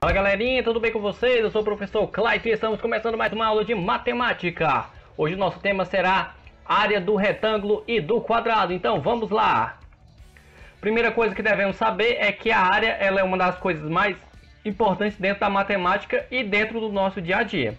Fala galerinha, tudo bem com vocês? Eu sou o professor Clayton e estamos começando mais uma aula de matemática. Hoje o nosso tema será área do retângulo e do quadrado, então vamos lá! Primeira coisa que devemos saber é que a área ela é uma das coisas mais importantes dentro da matemática e dentro do nosso dia a dia.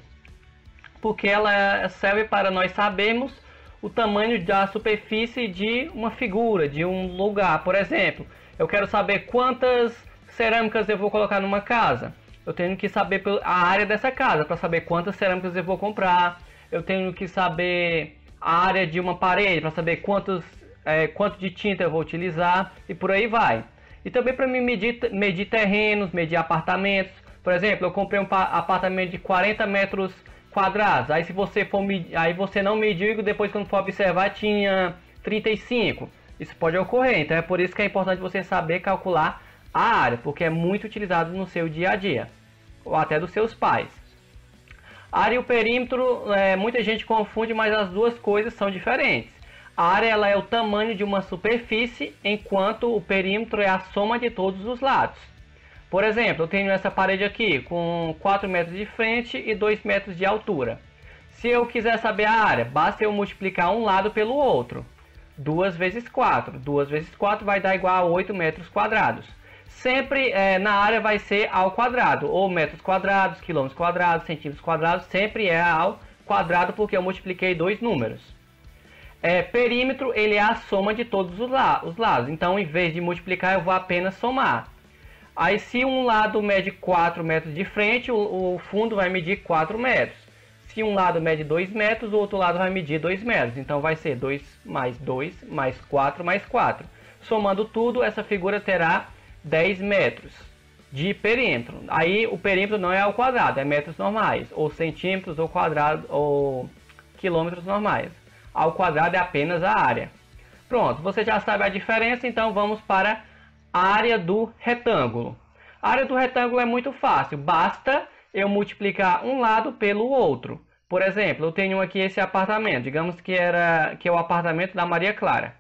Porque ela serve para nós sabermos o tamanho da superfície de uma figura, de um lugar. Por exemplo, eu quero saber quantas cerâmicas eu vou colocar numa casa. Eu tenho que saber a área dessa casa para saber quantas cerâmicas eu vou comprar. Eu tenho que saber a área de uma parede para saber quantos, é, quanto de tinta eu vou utilizar e por aí vai. E também para me medir, medir terrenos, medir apartamentos. Por exemplo, eu comprei um apartamento de 40 metros quadrados. Aí se você for aí você não mediu e depois quando for observar tinha 35. Isso pode ocorrer, então é por isso que é importante você saber calcular a área, porque é muito utilizado no seu dia a dia, ou até dos seus pais. A área e o perímetro, é, muita gente confunde, mas as duas coisas são diferentes. A área ela é o tamanho de uma superfície, enquanto o perímetro é a soma de todos os lados. Por exemplo, eu tenho essa parede aqui com 4 metros de frente e 2 metros de altura. Se eu quiser saber a área, basta eu multiplicar um lado pelo outro. 2 vezes 4. 2 vezes 4 vai dar igual a 8 metros quadrados. Sempre é, na área vai ser ao quadrado, ou metros quadrados, quilômetros quadrados, centímetros quadrados, sempre é ao quadrado porque eu multipliquei dois números. É, perímetro, ele é a soma de todos os, la os lados, então em vez de multiplicar eu vou apenas somar. Aí se um lado mede 4 metros de frente, o, o fundo vai medir 4 metros. Se um lado mede 2 metros, o outro lado vai medir 2 metros. Então vai ser 2 mais 2 mais 4 mais 4. Somando tudo, essa figura terá 10 metros de perímetro. Aí o perímetro não é ao quadrado, é metros normais, ou centímetros, ou quadrado, ou quilômetros normais. Ao quadrado é apenas a área. Pronto, você já sabe a diferença, então vamos para área do retângulo. A área do retângulo é muito fácil, basta eu multiplicar um lado pelo outro. Por exemplo, eu tenho aqui esse apartamento, digamos que, era, que é o apartamento da Maria Clara.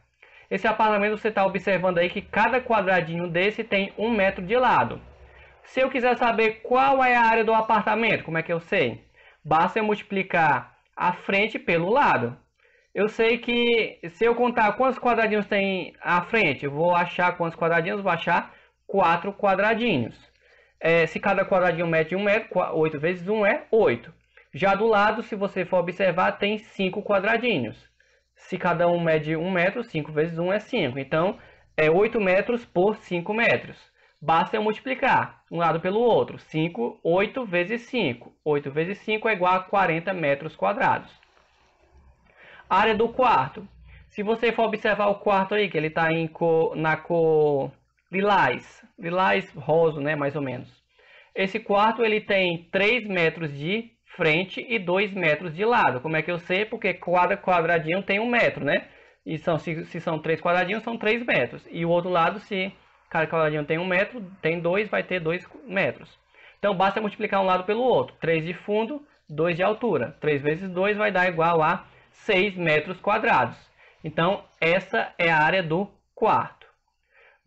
Esse apartamento você está observando aí que cada quadradinho desse tem um metro de lado. Se eu quiser saber qual é a área do apartamento, como é que eu sei? Basta eu multiplicar a frente pelo lado eu sei que se eu contar quantos quadradinhos tem à frente, eu vou achar quantos quadradinhos, vou achar quatro quadradinhos. É, se cada quadradinho mede um metro, 8 vezes 1 é 8. Já do lado, se você for observar, tem cinco quadradinhos. Se cada um mede 1 metro, 5 vezes 1 é 5. Então, é 8 metros por 5 metros. Basta eu multiplicar um lado pelo outro. 5, 8 vezes 5. 8 vezes 5 é igual a 40 metros quadrados. Área do quarto. Se você for observar o quarto aí, que ele está cor, na cor lilás, lilás rosa, né, mais ou menos. Esse quarto ele tem 3 metros de frente e 2 metros de lado. Como é que eu sei? Porque cada quadradinho tem um metro, né? E são, se, se são três quadradinhos, são 3 metros. E o outro lado, se cada quadradinho tem um metro, tem dois, vai ter 2 metros. Então basta multiplicar um lado pelo outro. 3 de fundo, 2 de altura. 3 vezes 2 vai dar igual a 6 metros quadrados. Então, essa é a área do quarto.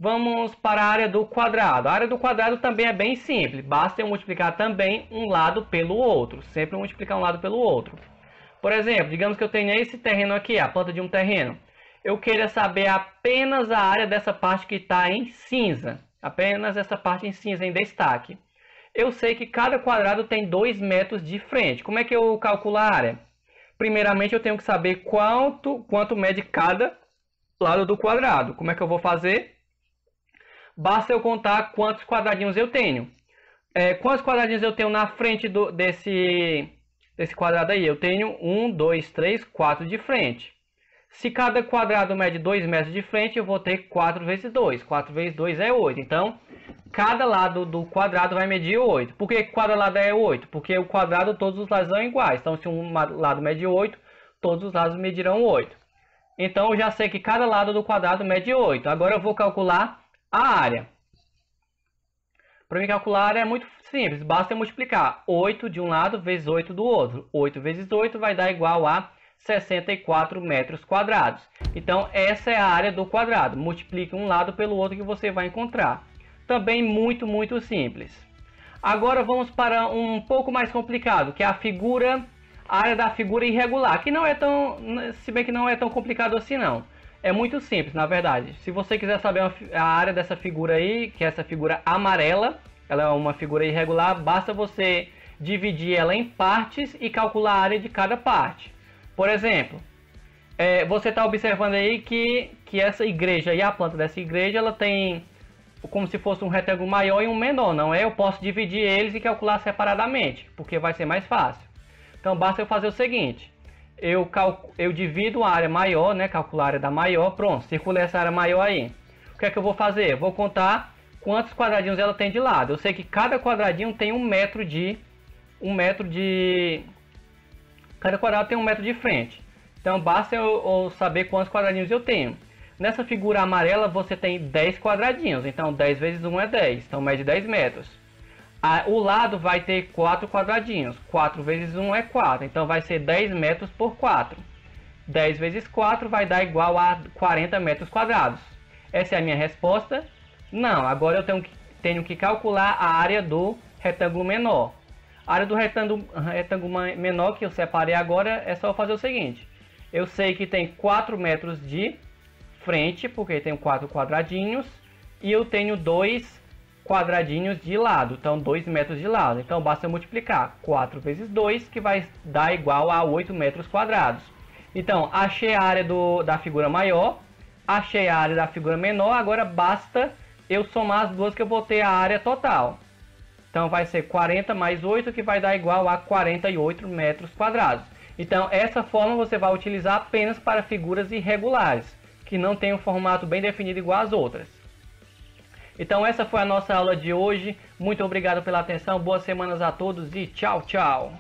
Vamos para a área do quadrado. A área do quadrado também é bem simples. Basta eu multiplicar também um lado pelo outro. Sempre multiplicar um lado pelo outro. Por exemplo, digamos que eu tenha esse terreno aqui, a planta de um terreno. Eu queira saber apenas a área dessa parte que está em cinza. Apenas essa parte em cinza, em destaque. Eu sei que cada quadrado tem 2 metros de frente. Como é que eu calculo a área? primeiramente eu tenho que saber quanto, quanto mede cada lado do quadrado. Como é que eu vou fazer? Basta eu contar quantos quadradinhos eu tenho. É, quantos quadradinhos eu tenho na frente do, desse, desse quadrado aí? Eu tenho 1, 2, 3, 4 de frente. Se cada quadrado mede 2 metros de frente, eu vou ter 4 vezes 2. 4 vezes 2 é 8. Então, cada lado do quadrado vai medir 8. Por que cada lado é 8? Porque o quadrado, todos os lados são iguais. Então, se um lado mede 8, todos os lados medirão 8. Então, eu já sei que cada lado do quadrado mede 8. Agora, eu vou calcular a área. Para me calcular a área é muito simples. Basta eu multiplicar 8 de um lado vezes 8 do outro. 8 vezes 8 vai dar igual a 64 metros quadrados. Então, essa é a área do quadrado. Multiplique um lado pelo outro que você vai encontrar. Também muito, muito simples. Agora vamos para um pouco mais complicado, que é a figura, a área da figura irregular, que não é tão, se bem que não é tão complicado assim não. É muito simples, na verdade. Se você quiser saber a área dessa figura aí, que é essa figura amarela, ela é uma figura irregular, basta você dividir ela em partes e calcular a área de cada parte. Por exemplo, é, você está observando aí que, que essa igreja e a planta dessa igreja, ela tem como se fosse um retângulo maior e um menor, não é? Eu posso dividir eles e calcular separadamente, porque vai ser mais fácil. Então basta eu fazer o seguinte, eu, eu divido a área maior, né, calcular a área da maior, pronto, circulei essa área maior aí. O que é que eu vou fazer? Vou contar quantos quadradinhos ela tem de lado. Eu sei que cada quadradinho tem um metro de... um metro de... Cada quadrado tem um metro de frente. Então basta eu, eu saber quantos quadradinhos eu tenho. Nessa figura amarela você tem 10 quadradinhos, então 10 vezes 1 é 10, então mede 10 metros. O lado vai ter 4 quadradinhos, 4 vezes 1 é 4, então vai ser 10 metros por 4. 10 vezes 4 vai dar igual a 40 metros quadrados. Essa é a minha resposta. Não, agora eu tenho que, tenho que calcular a área do retângulo menor. A área do retângulo, retângulo menor que eu separei agora é só fazer o seguinte. Eu sei que tem 4 metros de frente, porque tem quatro quadradinhos, e eu tenho dois quadradinhos de lado, então 2 metros de lado. Então basta multiplicar 4 vezes 2, que vai dar igual a 8 metros quadrados. Então, achei a área do, da figura maior, achei a área da figura menor, agora basta eu somar as duas que eu vou ter a área total. Então vai ser 40 mais 8, que vai dar igual a 48 metros quadrados. Então essa forma você vai utilizar apenas para figuras irregulares que não tem um formato bem definido igual às outras. Então essa foi a nossa aula de hoje. Muito obrigado pela atenção, boas semanas a todos e tchau, tchau!